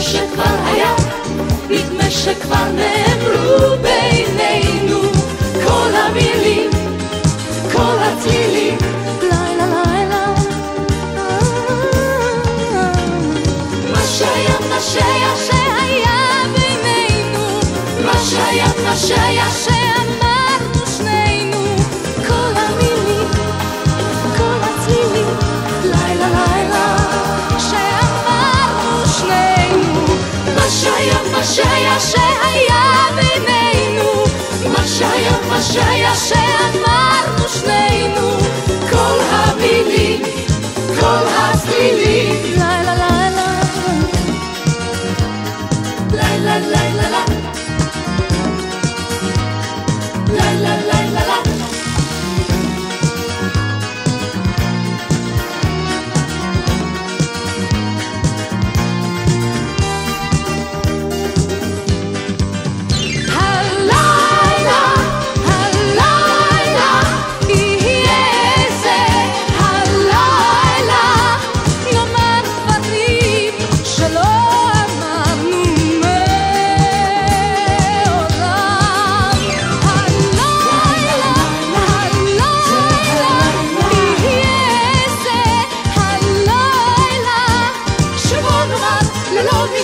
שכבר היה, נדמה שכבר נאמרו בינינו כל המילים, כל הצלילים. לילה לילה מה שהיה, מה שהיה, שהיה בינינו, מה שהיה, מה שהיה, שאמרנו love